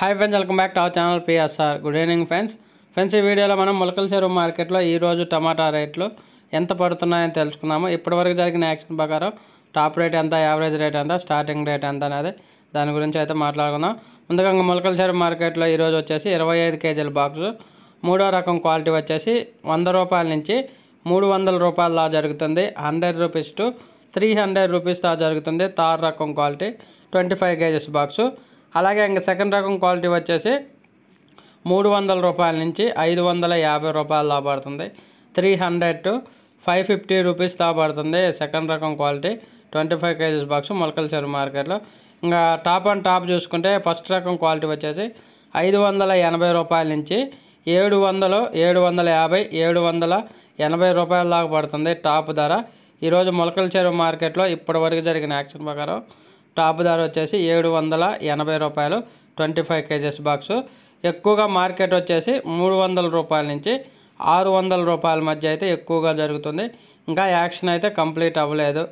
Hi friends welcome back to our channel PSR good evening friends friends ఈ వీడియోలో మనం ములకల చెరువు మార్కెట్లో ఈరోజు టమాటా రేట్లు ఎంత పడుతున్నాయని తెలుసుకున్నాము ఇప్పటివరకు జరిగిన యాక్షన్ ప్రకారం టాప్ రేట్ ఎంత యావరేజ్ రేట్ ఎంత స్టార్టింగ్ రేట్ ఎంత అనేది దాని గురించి అయితే మాట్లాడుకుందాం. ముందుగా ములకల చెరువు మార్కెట్లో ఈరోజు వచ్చేసి ఇరవై ఐదు కేజీల బాక్సు. మూడో రకం క్వాలిటీ వచ్చేసి వంద రూపాయల నుంచి మూడు వందల రూపాయల జరుగుతుంది. Hundred rupees to three hundred rupees దా జరుగుతుంది. థార్ రకం quality twenty five kgs box. అలాగే ఇంకా సెకండ్ రకం క్వాలిటీ వచ్చేసి మూడు వందల రూపాయల నుంచి ఐదు వందల యాభై రూపాయలు లాభపడుతుంది three hundred to five fifty rupees లాభపడుతుంది second రకం quality. Twenty five kgs box మొలకల చెరువు మార్కెట్లో. ఇంకా టాప్ అండ్ టాప్ చూసుకుంటే ఫస్ట్ రకం క్వాలిటీ వచ్చేసి ఐదు వందల ఎనభై రూపాయల నుంచి ఏడు వందలు ఏడు వందల యాభై ఏడు వందల ఎనభై రూపాయల దాకా పడుతుంది టాప్ ధర. ఈరోజు మొలకల చెరువు మార్కెట్లో ఇప్పటివరకు జరిగిన యాక్షన్ ప్రకారం టాప్ ధర వచ్చేసి ఏడు వందల ఎనభై రూపాయలు ట్వంటీ ఫైవ్ కేజెస్ బాక్సు. ఎక్కువగా మార్కెట్ వచ్చేసి మూడు వందల రూపాయల నుంచి ఆరు వందల రూపాయల మధ్య అయితే ఎక్కువగా జరుగుతుంది. ఇంకా యాక్షన్ అయితే కంప్లీట్ అవ్వలేదు.